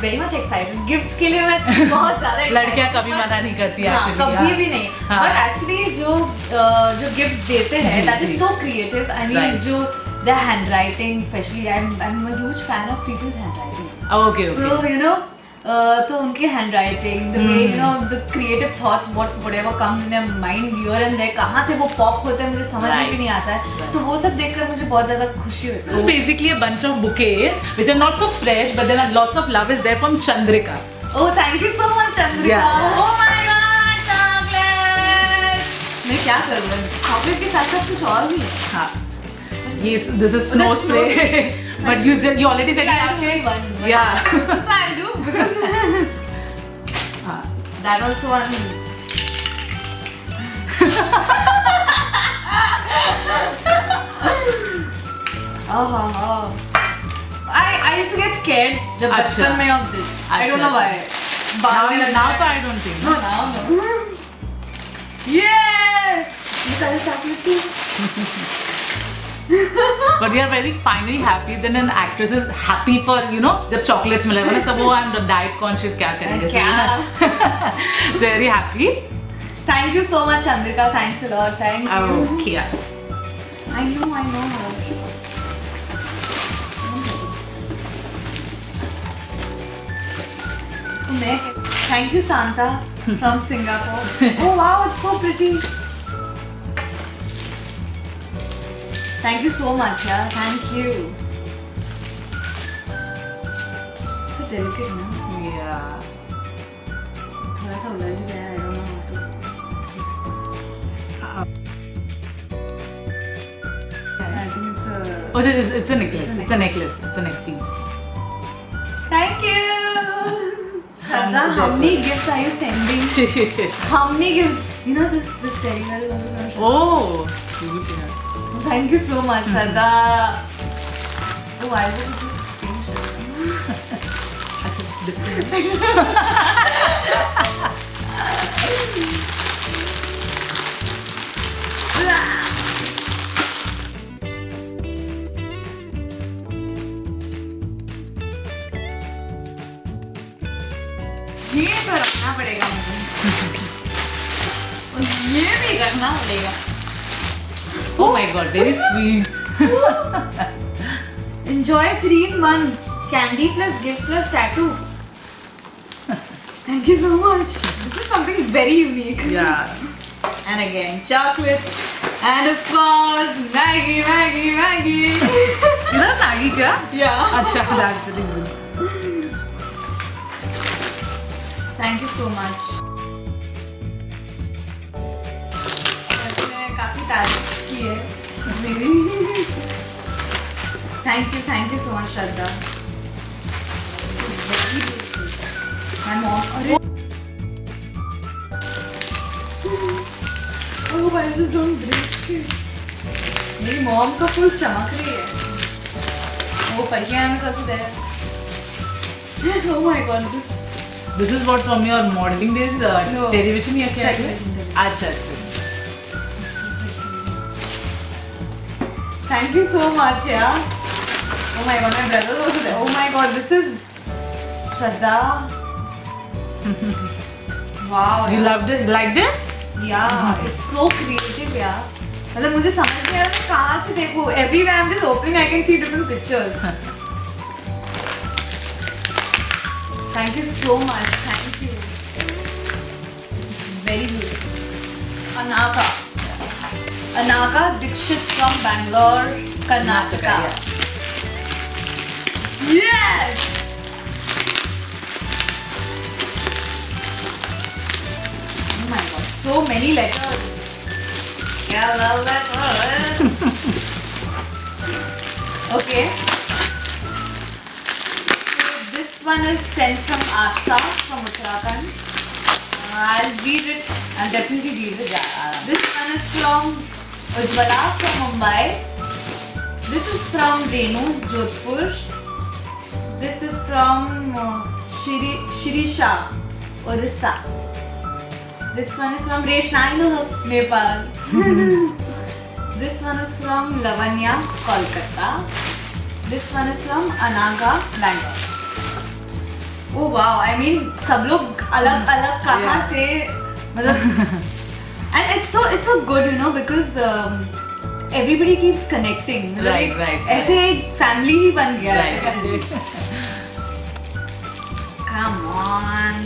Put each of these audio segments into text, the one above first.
Very much excited gifts के लिए मैं बहुत ज़्यादा लड़कियाँ कभी मना नहीं करती हाँ, कभी हाँ। भी नहीं। हाँ। बट एक्चुअली जो जो गिफ्ट देते हैं that is so creative I mean जो the handwriting specially I am I am a huge fan of people's handwriting okay okay so you know, uh, तो उनके hand writing the way you know the creative thoughts what whatever come in their mind your and their कहाँ से वो pop होते हैं मुझे समझ में भी नहीं आता है। सो वो सब देखकर मुझे बहुत ज़्यादा खुशी होती है। Basically a bunch of bouquets which are not so fresh but then are lots of love is there from Chandrika oh thank you so much Chandrika oh my god chocolate मैं क्या कर? रही हूँ चॉकलेट के साथ साथ कुछ और भी हाँ। yes, this is snow oh, spray. Snow? but you you already said yeah, it after. One. Yeah. so I'll do because ah. that also one. oh, oh, oh. I I used to get scared the bachpan may of this. Achha. I don't know why. Now, now, now I don't think. No, now no. yeah. You guys have But we are very finally happy. Then an actress is happy for you know जब chocolates मिले वरना सब वो I'm diet conscious क्या करेंगे क्या? very happy. Thank you so much, Chandrika. Thanks a lot. Thank you. Okay. yeah. I know, I know her. इसको मैं thank you Santa from Singapore oh wow it's so pretty thank you so much यार thank you so delicate ना Yeah. थोड़ा सा उलझ गया है I don't know how to I think it's a Oh, it's, it's a necklace. It's a necklace. It's a neck piece. Thank you. Shraddha, how many gifts are you sending? Shit, shit, shit. How many gifts? You know this this teddy bear is also from Shraddha. Oh, cute. Yeah. Thank you so much, Shraddha. Oh, I will just. ये तो रखना पड़ेगा मुझे और ये भी रखना पड़ेगा Oh my god, very sweet. Enjoy three in one. Candy plus gift plus tattoo. Thank you so much. This is something very unique. Yeah. And again, chocolate. And of course, Maggie, Maggie, Maggie. You know Maggie क्या? yeah. अच्छा, that's the reason. Thank you so much. वैसे मैंने काफी तारीफ की है मेरी thank you thank you so much Shraddha my mom अरे oh I just don't break मेरी मॉम का फुल चमक रही है वो पहिया में सबसे oh my god this This is what from your modeling days, uh, No. television या क्या है? अच्छा, Thank you so much, yeah. Oh my god, my brother's also there. Oh my god, this is Shraddha. wow. You yeah. loved it? Liked it? Yeah, mm -hmm. it's so creative, yeah. मतलब मुझे समझ नहीं आ रहा कहाँ से देखो every way I am just opening I can see different pictures thank you so much thank you very good Anaka Anaka Dikshit from Bangalore Karnataka yes oh my god so many letters yeah love letters okay so this one is sent from Asta from Uttarakhand. I'll read it. I'll definitely read it. This one is from Ujjwala from Mumbai this is from Renu Jodhpur this is from Shri Shirisha Orissa this one is from रेशनाइन Nepal this one is from Lavanya Kolkata this one is from Anaga Bangalore oh वाह I mean सब लोग अलग अलग कहाँ से मतलब and it's so it's so good you know because um, everybody keeps connecting मतलब Right, एक- right, right. ऐसे एक family ही बन गया है Right. come on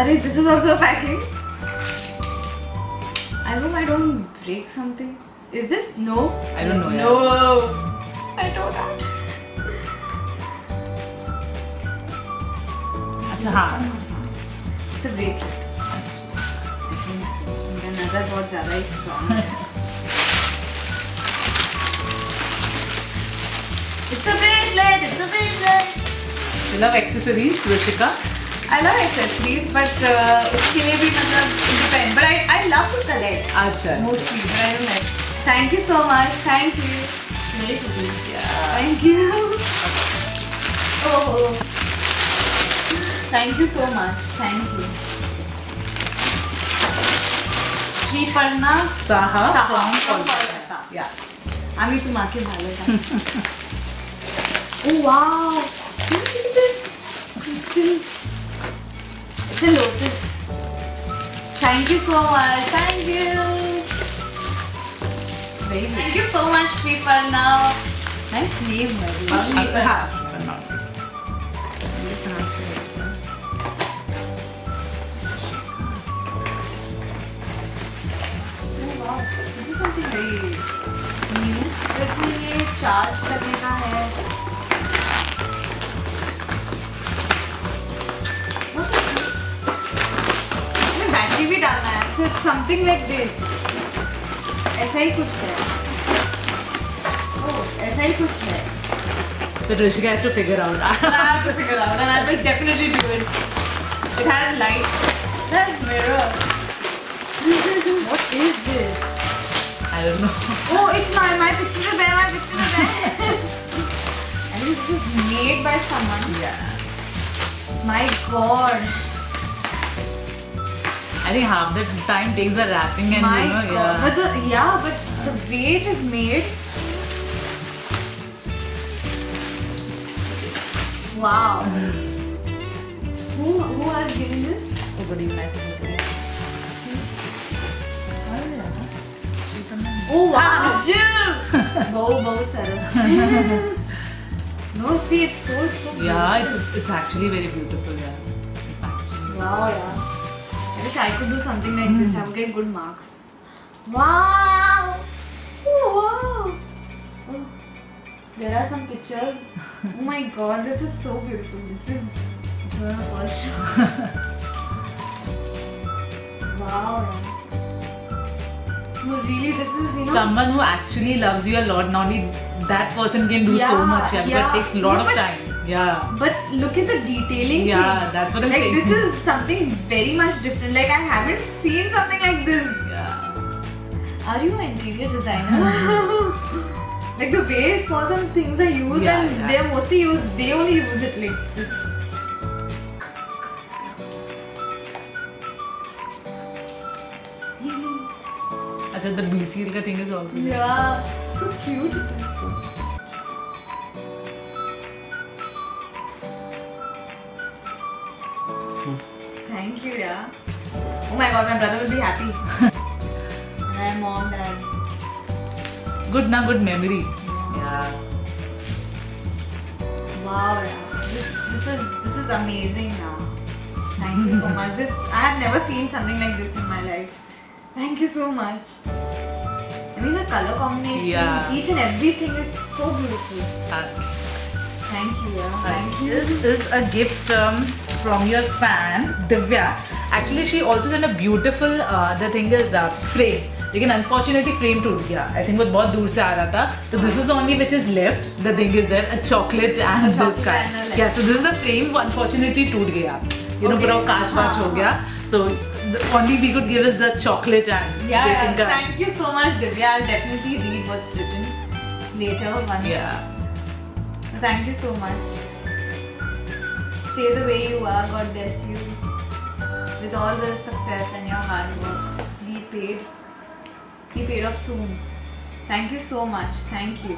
अरे this is also packing I hope I don't break something is this no I don't know, no I don't know अच्छा हाँ I think so. मेरा नज़र बहुत ज़्यादा ही strong है. It's a bracelet. It's a bracelet. You love accessories, Rishika? I love accessories, but uh, उसके लिए भी मतलब it depends. But I I love to collect अच्छा mostly, but I don't like. Thank you so much. Thank you. Very pretty. Thank you. oh. Thank you so much. Thank you. Shri পান্না সাহা সাহা কলকাতা ইয়া আমি তোমাকে ভালো ও wow this still it's a It's a lotus. Thank you so much. Thank you so much, Sriparna. Nice name, by the way. Very new. तो इसमें ये charge है? इसमें battery भी डालना है so it's something like this ऐसा ही कुछ है oh ऐसा ही कुछ है But Rishika has to figure out. I have to figure out and I will definitely do it it has lights there's mirror what is this I don't know. Oh, it's my my picture is there. My picture is there. I think this is made by someone. Yeah. My God. I think half the time takes the wrapping and my you know, God. yeah. But the yeah, but the way it is made. Wow. who who has given this? Good evening. Oh wow! Dude! Bo Bo Saraswati. No, see, it's so, it's so beautiful. Yeah, it's, it's actually very beautiful, yeah. Actually. Wow, yeah. I wish I could do something like mm. this. Hmm. I'm get good marks. Wow! Oh, wow! Oh, there are some pictures. oh my god, this is so beautiful. This is Wow, yeah. Really, this is, you know. Someone who actually loves you a lot, not only that person can do so much. Yeah, yeah. it takes a lot No, of time. Yeah. But look at the detailing. Yeah, thing. that's what I'm like, saying. this is something very much different. Like, I haven't seen something like this. Yeah. Are you an interior designer? like the way small some things are used Yeah, and yeah. they're mostly used, they only use it like this. Acha, the BCL ka thing is also. Yeah, so cute. Thank you, yeah. Oh my god, my brother will be happy. and my mom, dad. Good na good memory. Yeah. Wow, yeah. This this is this is amazing now. Thank you so much. This I have never seen something like this in my life. Thank you so much. I mean the color combination, Yeah. each and everything is so beautiful. Uh, Thank you, yeah. Thank you. This is a gift um, from your fan, Divya. Actually, she also sent a beautiful, uh, the thing is, uh, frame. लेकिन unfortunately frame टूट गया I think वो बहुत दूर से आ रहा था तो this is only which is left the thing is there a chocolate and A this chocolate kind and a yeah so this is the frame वो unfortunately टूट गया you know Okay. पूरा वो कांच वाच हाँ, हो गया so the only we could give is the chocolate and Yeah, baking yeah. card. thank you so much, Divya. I'll definitely read what's written later once. yeah Thank you so much. Stay the way you are. God bless you. With all the success and your hard work. Be paid. Be paid off soon. Thank you so much. Thank you.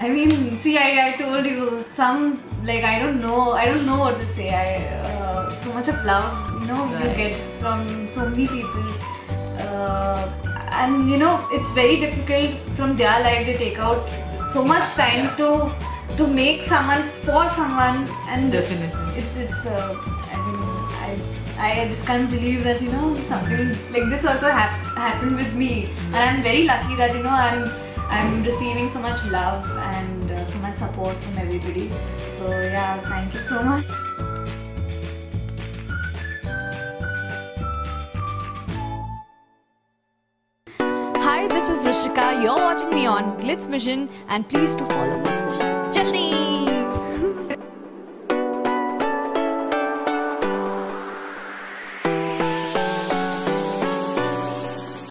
I mean, see, I, I told you some like I don't know, I don't know what to say. I uh, so much of love, you know, you get from so many people, uh, and you know, it's very difficult from their life. They take out so much time Yeah. to to make someone for someone, and Definitely. it's it's. Uh, I mean, I, it's- I just can't believe that you know something like this also hap- happened with me, and I'm very lucky that you know I'm I'm receiving so much love and uh, so much support from everybody. So yeah, thank you so much. Hi, this is Vrushika. You're watching me on Glitz Vision and please to follow Glitz Vision. Jaldi!